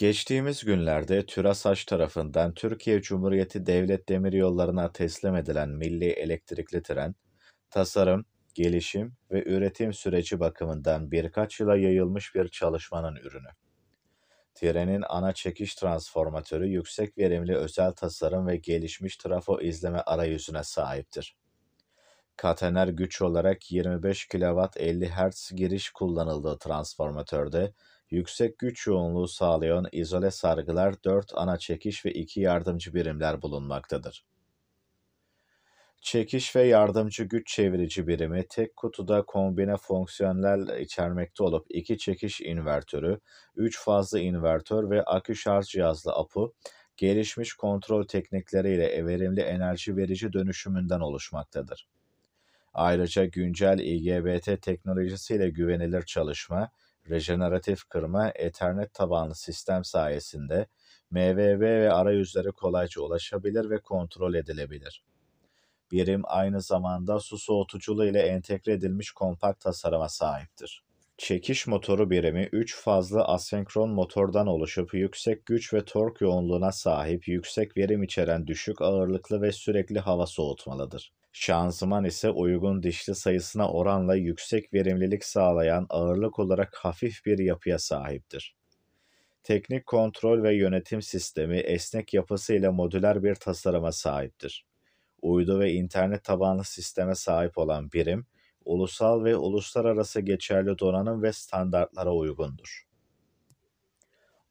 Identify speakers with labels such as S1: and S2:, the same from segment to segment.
S1: Geçtiğimiz günlerde TÜRASAŞ tarafından Türkiye Cumhuriyeti Devlet Demiryolları'na teslim edilen milli elektrikli tren, tasarım, gelişim ve üretim süreci bakımından birkaç yıla yayılmış bir çalışmanın ürünü. Trenin ana çekiş transformatörü yüksek verimli özel tasarım ve gelişmiş trafo izleme arayüzüne sahiptir. Katener güç olarak 25 kW 50 Hz giriş kullanıldığı transformatörde yüksek güç yoğunluğu sağlayan izole sargılar 4 ana çekiş ve 2 yardımcı birimler bulunmaktadır. Çekiş ve yardımcı güç çevirici birimi tek kutuda kombine fonksiyonel içermekte olup iki çekiş invertörü, 3 fazla invertör ve akü şarj cihazlı APU, gelişmiş kontrol teknikleriyle verimli enerji verici dönüşümünden oluşmaktadır. Ayrıca güncel IGBT teknolojisiyle güvenilir çalışma, rejeneratif kırma, Ethernet tabanlı sistem sayesinde MVV ve arayüzlere kolayca ulaşabilir ve kontrol edilebilir. Birim aynı zamanda su soğutuculuğu ile entegre edilmiş kompakt tasarıma sahiptir. Çekiş motoru birimi 3 fazla asenkron motordan oluşup yüksek güç ve tork yoğunluğuna sahip, yüksek verim içeren düşük ağırlıklı ve sürekli hava soğutmalıdır. Şanzıman ise uygun dişli sayısına oranla yüksek verimlilik sağlayan ağırlık olarak hafif bir yapıya sahiptir. Teknik kontrol ve yönetim sistemi esnek yapısıyla modüler bir tasarıma sahiptir. Uydu ve internet tabanlı sisteme sahip olan birim, ulusal ve uluslararası geçerli donanım ve standartlara uygundur.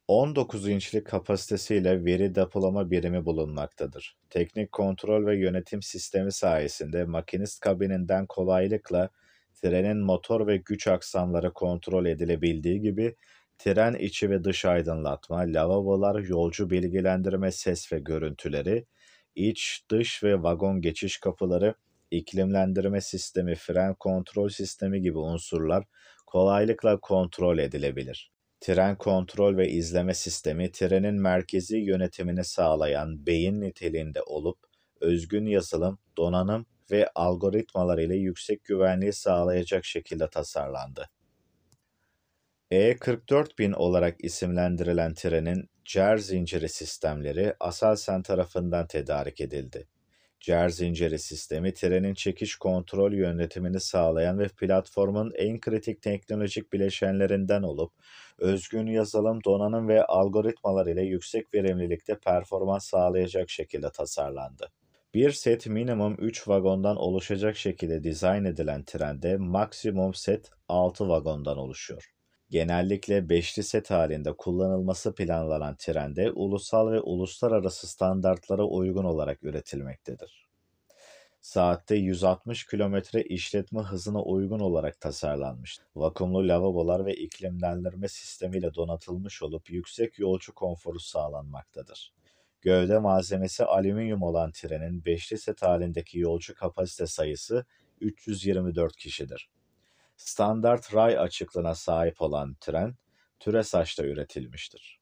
S1: 19 inçlik kapasitesiyle veri depolama birimi bulunmaktadır. Teknik kontrol ve yönetim sistemi sayesinde makinist kabininden kolaylıkla trenin motor ve güç aksamları kontrol edilebildiği gibi tren içi ve dış aydınlatma, lavabolar, yolcu bilgilendirme ses ve görüntüleri, iç, dış ve vagon geçiş kapıları, iklimlendirme sistemi, fren kontrol sistemi gibi unsurlar kolaylıkla kontrol edilebilir. Tren kontrol ve izleme sistemi trenin merkezi yönetimini sağlayan beyin niteliğinde olup özgün yazılım, donanım ve algoritmalar ile yüksek güvenliği sağlayacak şekilde tasarlandı. E44000 olarak isimlendirilen trenin CER zinciri sistemleri Aselsan tarafından tedarik edildi. CER zinciri sistemi trenin çekiş kontrol yönetimini sağlayan ve platformun en kritik teknolojik bileşenlerinden olup özgün yazılım, donanım ve algoritmalar ile yüksek verimlilikte performans sağlayacak şekilde tasarlandı. Bir set minimum 3 vagondan oluşacak şekilde dizayn edilen trende maksimum set 6 vagondan oluşuyor. Genellikle beşli set halinde kullanılması planlanan trende ulusal ve uluslararası standartlara uygun olarak üretilmektedir. Saatte 160 km işletme hızına uygun olarak tasarlanmış. Vakumlu lavabolar ve iklimlendirme sistemiyle donatılmış olup yüksek yolcu konforu sağlanmaktadır. Gövde malzemesi alüminyum olan trenin beşli set halindeki yolcu kapasite sayısı 324 kişidir. Standart ray açıklığına sahip olan tren, TÜRESAŞ'ta üretilmiştir.